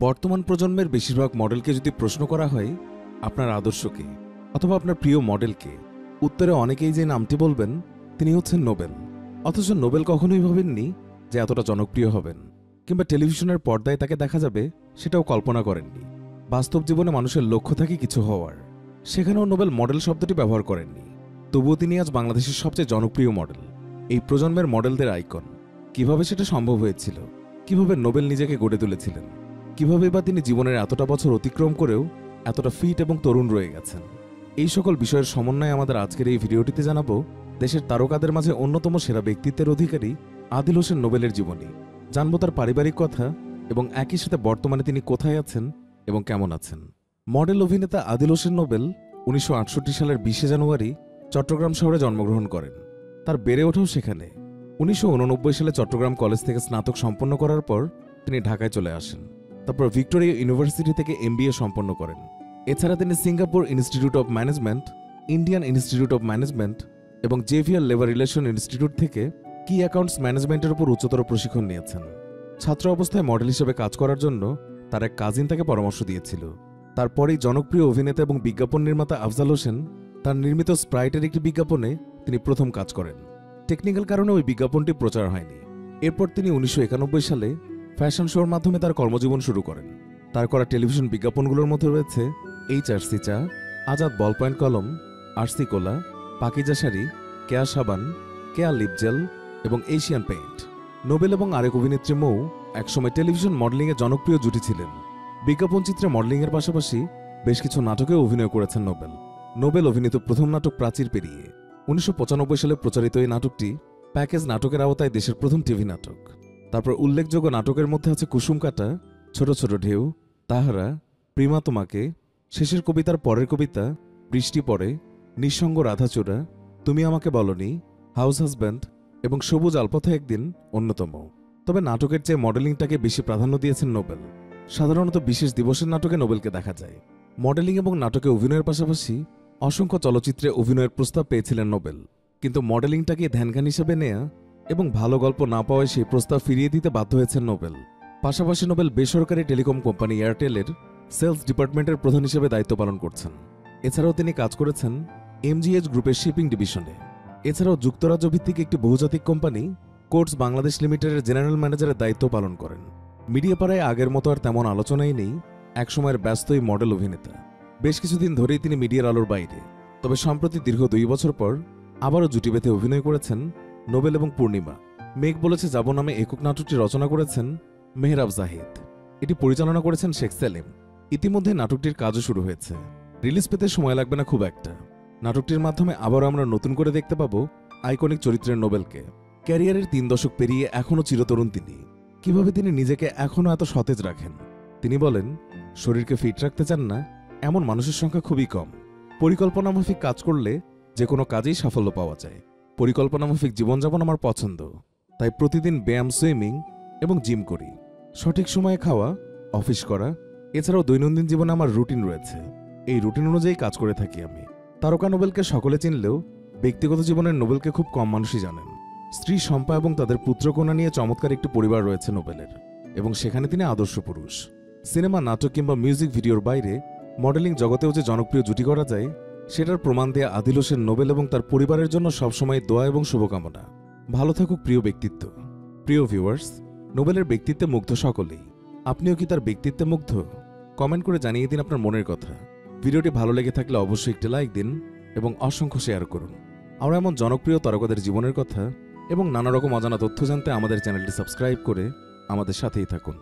বর্তমান প্রজন্মের বেশিরভাগ মডেলকে যদি প্রশ্ন করা হয়, আপনার আদর্শকে অথবা আপনার প্রিয় মডেলকে উত্তরে অনেকেই যে নামটি বলবেন, তিনি হচ্ছেন নোবেল। অথচ নোবেল কখনোই ভাবেননি যে এতটা জনপ্রিয় হবেন। কিংবা টেলিভিশনের পর্দায় তাকে দেখা যাবে, সেটাও কল্পনা করেননি। বাস্তব জীবনে মানুষের লক্ষ্য থাকে কিছু হওয়ার। সেখানেও নোবেল মডেল শব্দটি ব্যবহার করেননি। তবুও তিনি আজ বাংলাদেশের সবচেয়ে জনপ্রিয় মডেল। এই প্রজন্মের মডেলদের আইকন। কীভাবে সেটা সম্ভব হয়েছিল? কীভাবে নোবেল নিজেকে গড়ে তুলেছিলেন? কীভাবে বা তিনি জীবনের এতটা বছর অতিক্রম করেও এতটা ফিট এবং তরুণ রয়ে গেছেন? এই সকল বিষয়ের সমন্বয়ে আমাদের আজকের এই ভিডিওটিতে জানাব, দেশের তারকাদের মাঝে অন্যতম সেরা ব্যক্তিত্বের অধিকারী আদিল হোসেন নোবেলের জীবনী। জানব তার পারিবারিক কথা এবং একই সাথে বর্তমানে তিনি কোথায় আছেন এবং কেমন আছেন। মডেল অভিনেতা আদিল হোসেন নোবেল উনিশশো আটষট্টি সালের বিশে জানুয়ারি চট্টগ্রাম শহরে জন্মগ্রহণ করেন। তার বেড়ে ওঠাও সেখানে। উনিশশো উননব্বই সালে চট্টগ্রাম কলেজ থেকে স্নাতক সম্পন্ন করার পর তিনি ঢাকায় চলে আসেন। তারপর ভিক্টোরিয়া ইউনিভার্সিটি থেকে এমবিএ সম্পন্ন করেন। এছাড়া তিনি Singapore institute of management, Indian institute of management এবং জেভিয়ার লেবার রিলেশন ইনস্টিটিউট থেকে কি অ্যাকাউন্টস ম্যানেজমেন্টের উপর উচ্চতর প্রশিক্ষণ নিয়েছেন। ছাত্র অবস্থায় মডেল হিসেবে কাজ করার জন্য তার এক কাজিন তাকে পরামর্শ দিয়েছিল। তারপরেই জনপ্রিয় অভিনেতা এবং বিজ্ঞাপন নির্মাতা আফজাল হোসেন তার নির্মিত স্প্রাইটের একটি বিজ্ঞাপনে তিনি প্রথম কাজ করেন। টেকনিক্যাল কারণে ওই বিজ্ঞাপনটি প্রচার হয়নি। এরপর তিনি উনিশশো একানব্বই সালে ফ্যাশন শোর মাধ্যমে তার কর্মজীবন শুরু করেন। তার করা টেলিভিশন বিজ্ঞাপনগুলোর মধ্যে রয়েছে এইচ আর সি চা, আজাদ বল পয়েন্ট কলম আরসি কোলা, পাকিজা শাড়ি, কেয়া সাবান, কেয়া লিপজেল এবং এশিয়ান পেইন্ট। নোবেল এবং আরেক অভিনেত্রী মৌ একসময় টেলিভিশন মডেলিংয়ে জনপ্রিয় জুটি ছিলেন। বিজ্ঞাপন চিত্রে মডেলিংয়ের পাশাপাশি বেশ কিছু নাটকেও অভিনয় করেছেন নোবেল। নোবেল অভিনীত প্রথম নাটক প্রাচীর পেরিয়ে। উনিশশো পঁচানব্বই সালে প্রচারিত এই নাটকটি প্যাকেজ নাটকের আওতায় দেশের প্রথম টিভি নাটক। তারপর উল্লেখযোগ্য নাটকের মধ্যে আছে কুসুম কাটা, ছোট ছোট ঢেউ, তাহারা, প্রিমা তোমাকে, শেষের কবিতার পরের কবিতা, বৃষ্টি পড়ে, নিঃসঙ্গ রাধাচূড়া, তুমি আমাকে বলনি, হাউস হাজব্যান্ড এবং সবুজ আলপথে একদিন অন্যতম। তবে নাটকের চেয়ে মডেলিংটাকে বেশি প্রাধান্য দিয়েছেন নোবেল। সাধারণত বিশেষ দিবসের নাটকে নোবেলকে দেখা যায়। মডেলিং এবং নাটকে অভিনয়ের পাশাপাশি অসংখ্য চলচ্চিত্রে অভিনয়ের প্রস্তাব পেয়েছিলেন নোবেল। কিন্তু মডেলিংটাকে ধ্যানজ্ঞান হিসেবে নেয়া এবং ভালো গল্প না পাওয়ায় সেই প্রস্তাব ফিরিয়ে দিতে বাধ্য হয়েছেন নোবেল। পাশাপাশি নোবেল বেসরকারি টেলিকম কোম্পানি এয়ারটেলের সেলস ডিপার্টমেন্টের প্রধান হিসেবে দায়িত্ব পালন করছেন। এছাড়াও তিনি কাজ করেছেন এমজিএইচ গ্রুপের শিপিং ডিভিশনে। এছাড়াও যুক্তরাজ্য ভিত্তিক একটি বহুজাতিক কোম্পানি কোর্টস বাংলাদেশ লিমিটেডের জেনারেল ম্যানেজারের দায়িত্ব পালন করেন। মিডিয়া পাড়ায় আগের মতো আর তেমন আলোচনাই নেই, একসময়ের ব্যস্তই মডেল অভিনেতা। বেশ কিছুদিন ধরেই তিনি মিডিয়ার আলোর বাইরে। তবে সম্প্রতি দীর্ঘ দুই বছর পর আবারও জুটি বেঁধে অভিনয় করেছেন নোবেল এবং পূর্ণিমা। মেঘ বলেছে যাব নামে একক নাটকটি রচনা করেছেন মেহরাব জাহিদ। এটি পরিচালনা করেছেন শেখ সেলিম। ইতিমধ্যে নাটকটির কাজও শুরু হয়েছে। রিলিজ পেতে সময় লাগবে না খুব একটা। নাটকটির মাধ্যমে আবারও আমরা নতুন করে দেখতে পাবো আইকনিক চরিত্রের নোবেলকে। ক্যারিয়ারের তিন দশক পেরিয়ে এখনও চিরতরুণ তিনি। কীভাবে তিনি নিজেকে এখনও এত সতেজ রাখেন? তিনি বলেন, শরীরকে ফিট রাখতে চান না, এমন মানুষের সংখ্যা খুবই কম। পরিকল্পনা মাফিক কাজ করলে যে কোনো কাজেই সাফল্য পাওয়া যায়। পরিকল্পনা মাফিক জীবনযাপন আমার পছন্দ। তাই প্রতিদিন ব্যায়াম, সুইমিং এবং জিম করি। সঠিক সময়ে খাওয়া, অফিস করা, এছাড়াও দৈনন্দিন জীবনে আমার রুটিন রয়েছে। এই রুটিন অনুযায়ী কাজ করে থাকি আমি। তারকা নোবেলকে সকলে চিনলেও ব্যক্তিগত জীবনের নোবেলকে খুব কম মানুষই জানেন। স্ত্রী, শম্পা এবং তাদের পুত্রকন্যা নিয়ে চমৎকার একটি পরিবার রয়েছে নোবেলের এবং সেখানে তিনি আদর্শ পুরুষ। সিনেমা, নাটক কিংবা মিউজিক ভিডিওর বাইরে মডেলিং জগতেও যে জনপ্রিয় জুটি করা যায় সেটার প্রমাণ দেয়া আদিল হোসেন নোবেল এবং তার পরিবারের জন্য সবসময় দোয়া এবং শুভকামনা। ভালো থাকুক প্রিয় ব্যক্তিত্ব। প্রিয় ভিউয়ার্স নোবেলের ব্যক্তিত্বে মুগ্ধ সকলেই। আপনিও কি তার ব্যক্তিত্বে মুগ্ধ? কমেন্ট করে জানিয়ে দিন আপনার মনের কথা। ভিডিওটি ভালো লেগে থাকলে অবশ্যই একটি লাইক দিন এবং অসংখ্য শেয়ার করুন। আমরা এমন জনপ্রিয় তারকাদের জীবনের কথা এবং নানা রকম অজানা তথ্য জানতে আমাদের চ্যানেলটি সাবস্ক্রাইব করে আমাদের সাথেই থাকুন।